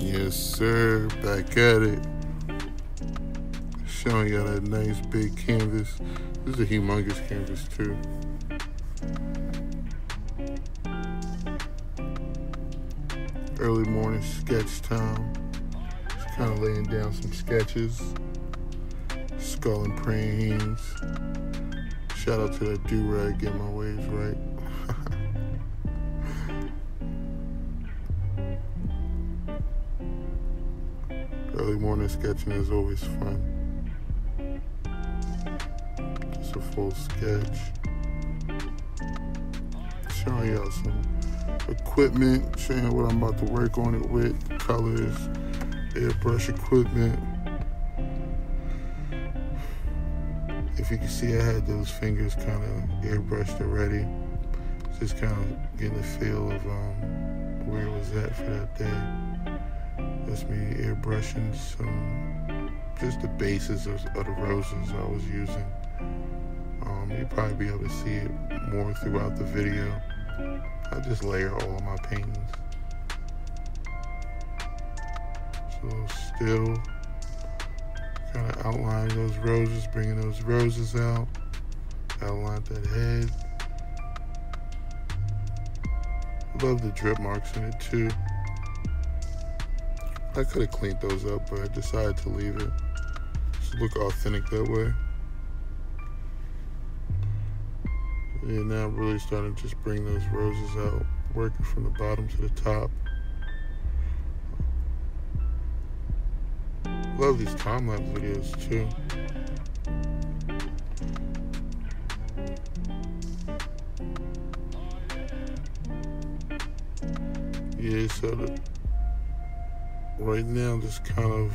Yes, sir. Back at it. Showing y'all that nice big canvas. This is a humongous canvas, too. Early morning sketch time. Just kind of laying down some sketches. Skull and hands. Shout out to that do rag, get my waves right. Early morning sketching is always fun. Just a full sketch. Showing y'all some equipment, showing what I'm about to work on it with, colors, airbrush equipment. If you can see, I had those fingers kind of airbrushed already. Just kind of getting a feel of um, where it was at for that day. That's me airbrushing some, just the bases of, of the roses I was using. Um, you'll probably be able to see it more throughout the video. I just layer all of my paintings. So still kind of outline those roses, bringing those roses out. Outline that head. Love the drip marks in it too. I could have cleaned those up, but I decided to leave it. Just look authentic that way. Yeah, now I'm really starting to just bring those roses out, working from the bottom to the top. Love these time lapse videos too. Yeah, so the, right now I'm just kind of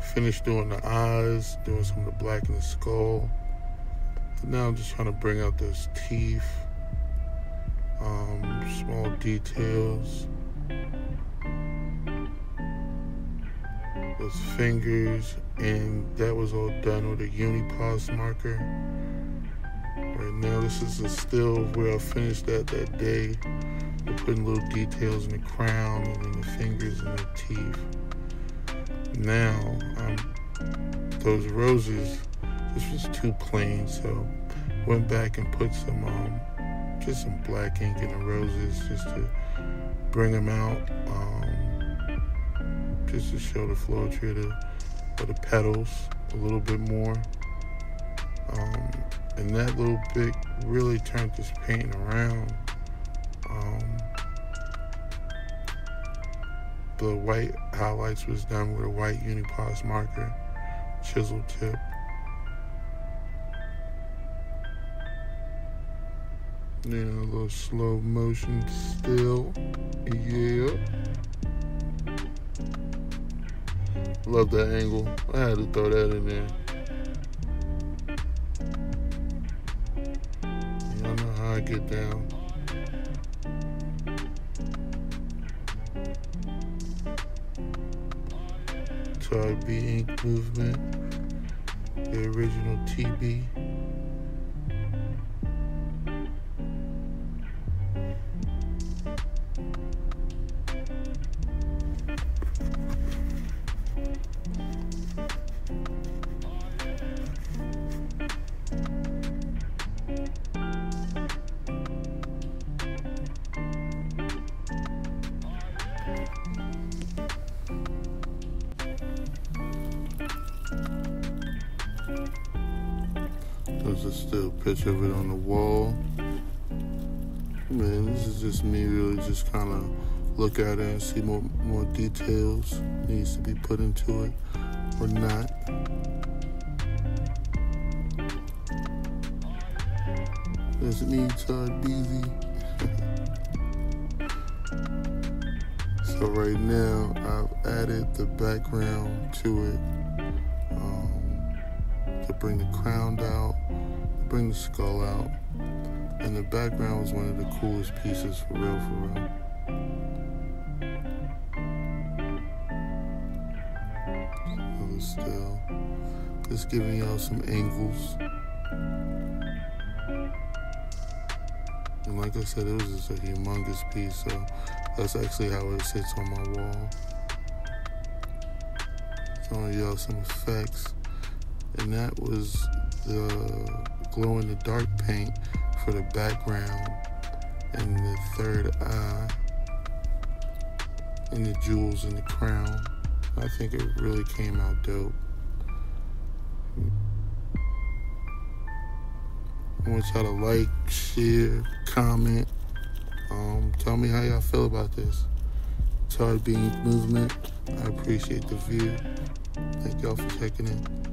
finished doing the eyes, doing some of the black in the skull. And now I'm just trying to bring out those teeth, um, small details, those fingers, and that was all done with a Uniposca marker. Right now, this is a still where I finished that that day. Putting little details in the crown and in the fingers and the teeth. Now, um, those roses, this was too plain, so went back and put some, um, just some black ink in the roses just to bring them out, um, just to show the floetry of the, the petals a little bit more. Um, and that little bit really turned this painting around. Um, the white highlights was done with a white Uniposca marker, chisel tip. Then a little slow motion still. Yeah. Love that angle. I had to throw that in there. Know how I get down. Todd B Ink movement, the original TB. There's a still picture of it on the wall. Man, this is just me really just kind of look at it and see more more details needs to be put into it or not. There's me, Todd Beasy. so right now I've added the background to it to bring the crown out, bring the skull out. And the background was one of the coolest pieces for real, for real. Hold still. Just giving y'all some angles. And like I said, it was just a humongous piece, so that's actually how it sits on my wall. showing y'all some effects. And that was the glow in the dark paint for the background and the third eye and the jewels in the crown. I think it really came out dope. I want y'all to like, share, comment. Um, tell me how y'all feel about this. B Ink Movement. I appreciate the view. Thank y'all for checking in.